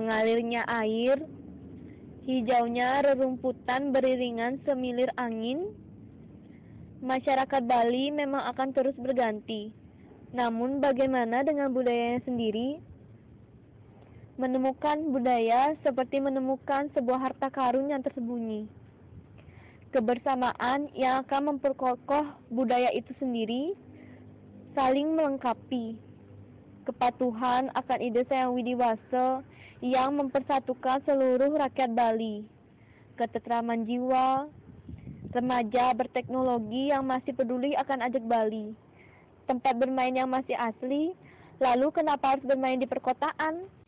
mengalirnya air, hijaunya rerumputan beriringan semilir angin, masyarakat Bali memang akan terus berganti. Namun bagaimana dengan budayanya sendiri? Menemukan budaya seperti menemukan sebuah harta karun yang tersembunyi. Kebersamaan yang akan memperkokoh budaya itu sendiri, saling melengkapi. Kepatuhan akan ide sayang widiwasa yang mempersatukan seluruh rakyat Bali. Ketetraman jiwa, remaja berteknologi yang masih peduli akan ajak Bali. Tempat bermain yang masih asli, lalu kenapa harus bermain di perkotaan?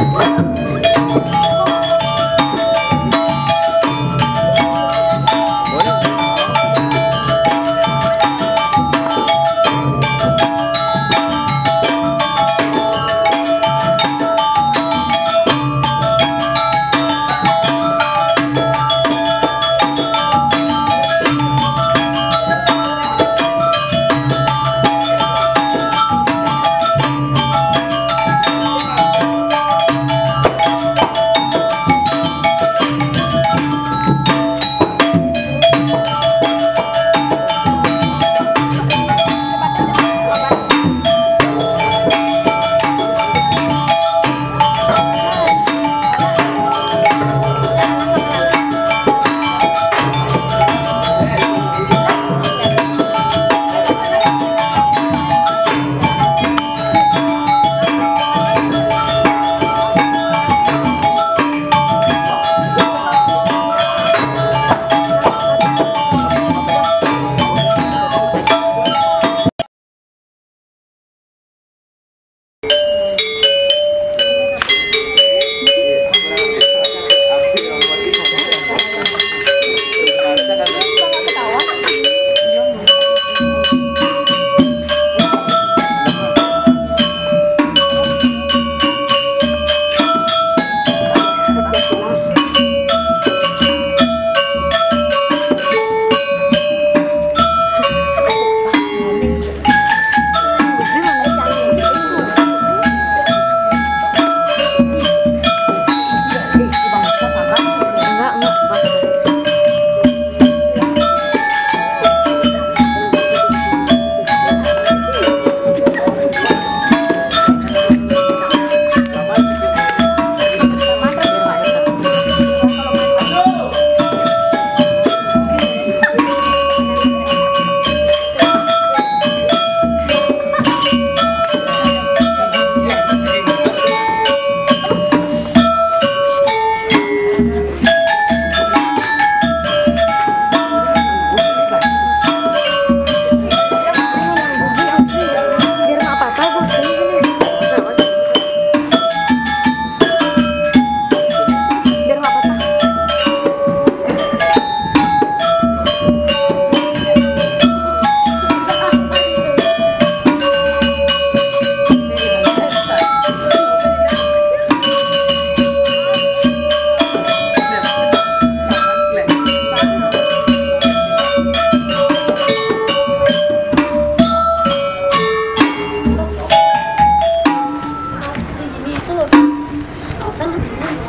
Woo!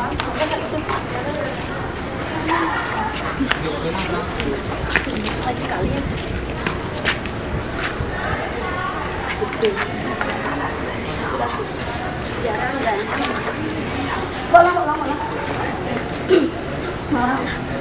Lagi. Ya. Udah jarang dan. Bolang, bolang, bolang. Marah.